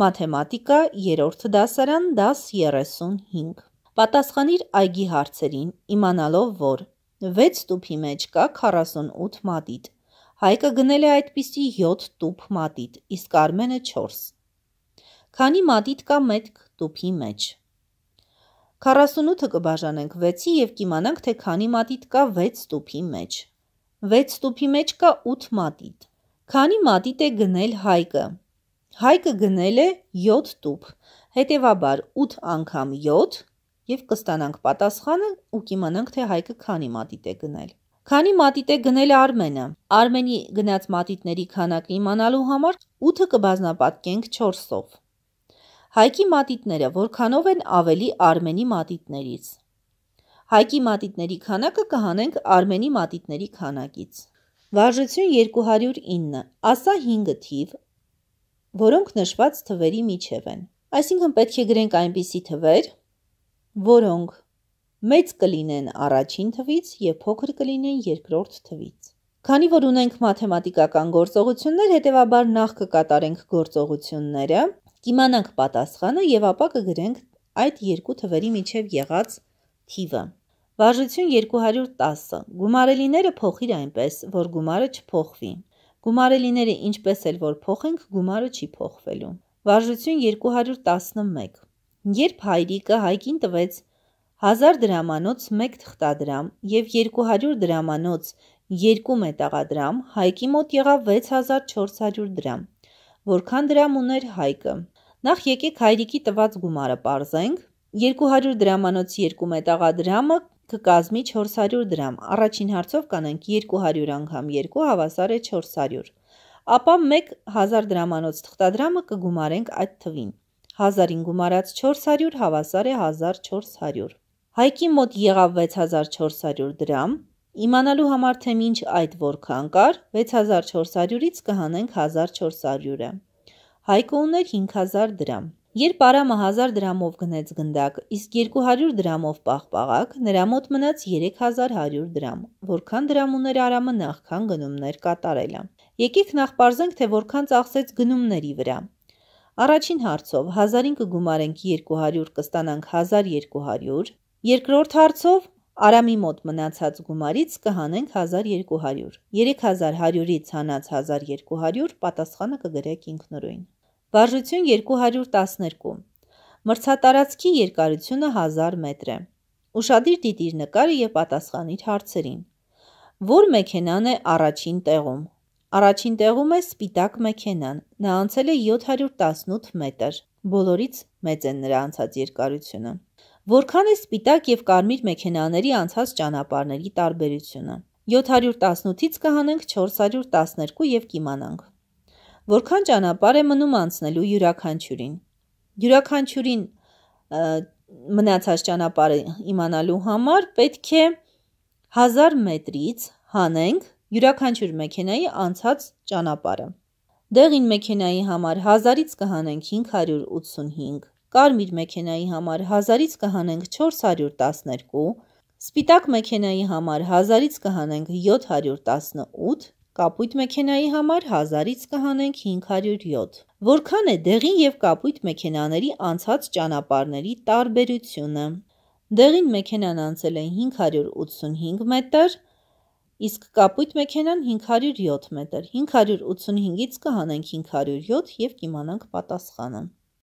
Մաթեմատիկա 3-րդ դասարան դաս 35 Պատասխանիր այգի հարցերին, իմանալով, որ 6 տուփի մեջ կա 48 մատիտ։ Հայկը գնել է այդպիսի 7 տուփ մատիտ, իսկ Արմենը 4։ Քանի մատիտ կա մեկ տուփի մեջ։ 48-ը կբաժանենք 6-ի եւ կիմանանք, թե քանի մատիտ կա 6 տուփի մեջ։ 6 տուփի մեջ կա 8 մատիտ։ Քանի մատիտ է գնել Հայկը։ Հայկը գնել է 7 տուփ, հետևաբար 8 անգամ 7 և կստանանք պատասխանը ու կիմանանք, թե Հայկը քանի մատիտ է գնել։ Քանի մատիտ է գնել Արմենը։ Արմենի գնած մատիտների քանակը իմանալու համար 8-ը կբազմապատկենք 4-ով։ Հայկի մատիտները որքանով են ավելի Արմենի մատիտներից։ Հայկի մատիտների քանակը կհանենք Արմենի մատիտների քանակից։ Վարժություն 209։ Ասա 5 թիվ, որոնք նշված թվերի միջև են։ Այսինքն պետք է գրենք այնպիսի թվեր, որոնք մեծ կլինեն առաջին թվից և փոքր կլինեն երկրորդ թվից։ Քանի որ ունենք մաթեմատիկական գործողություններ, հետևաբար նախ կկատարենք գործողությունները, կիմանանք պատասխանը և ապա կգրենք այդ երկու թվերի միջև եղած թիվը։ Վարժություն 210. Գումարելիները փոխիր այնպես, որ գումարը չփոխվի։ Գումարելիները ինչպես էլ որ փոխենք, գումարը չի փոխվելու։ Վարժություն 211 Երբ հայրիկը Հայկին տվեց 1000 դրամանոց 1 թղթադրամ և 200 դրամանոց 2 մետաղադրամ, Հայկի մոտ եղավ 6400 դրամ։ Որքան դրամ ուներ Հայկը։ Նախ եկեք հայրիկի տված գումարը պարզենք։ 200 դրամանոց 2 մետաղադրամը կկազմի 400 դրամ։ Առաջին հարցով կանենք 200 անգամ 2 հավասար է 400 ապա 1000 դրամանոց թղթադրամը կգումարենք այդ թվին։ 1000-ին գումարած 400 հավասար է 1400։ Հայկի մոտ եղավ 6400 դրամ։ Իմանալու համար, թե մինչ այդ որքան կար, 6400-ից կհանենք 1400-ը։ Հայկը ուներ 5000 դրամ։ Երբ Արամը 1000 դրամով գնեց գնդակ, իսկ 200 դրամով պաղպաղակ, նրա մոտ մնաց 3100 դրամ։ Որքան դրամ ուներ Արամը նախքան գնումներ կատարելը։ Եկեք նախ պարզենք, թե որքան ծախսեց գնումների վրա։ Առաջին հարցով 1000-ին կգումարենք 200 կստանանք 1200, երկրորդ հարցով Արամի մոտ մնացած գումարից կհանենք 1200։ 3100-ից հանած 1200 պատասխանը կգրեք ինքնուրույն։ Վարժություն 212։ Մրցատարածքի երկարությունը 1000 մետր է։ Ուշադիր դիտիր նկարը եւ պատասխանիր հարցերին։ Որ մեքենան է առաջին տեղում։ Առաջին տեղում է սպիտակ մեքենան, նա անցել է 718 մետր, բոլորից մեծ է նրա անցած երկարությունը։ Որքան է սպիտակ և կարմիր մեքենաների անցած ճանապարհների տարբերությունը։ 718-ից կհանենք 412 և կիմանանք։ Որքան ճանապարհ է մնում անցնելու յուրաքանչյուրին։ Յուրաքանչյուրին մնացած ճանապարհը իմանալու համար պետք է 1000 մետրից հանենք յուրաքանչյուր մեքենայի անցած ճանապարհը։ Դեղին մեքենայի համար 1000-ից կհանենք 585, կարմիր մեքենայի համար 1000-ից կհանենք 412, սպիտակ մեքենայի համար 1000-ից կհանենք 718, կապույտ մեքենայի համար 1000-ից կհանենք 507։ Որքան է դեղին և կապույտ մեքենաների անցած ճանապարհների տարբերությունը։ Դեղին մեքենան անցել է 585 մետր, իսկ կապույտ մեքենան 507 մետր։ 585-ից կհանենք 507 և կիմանանք պատասխանը։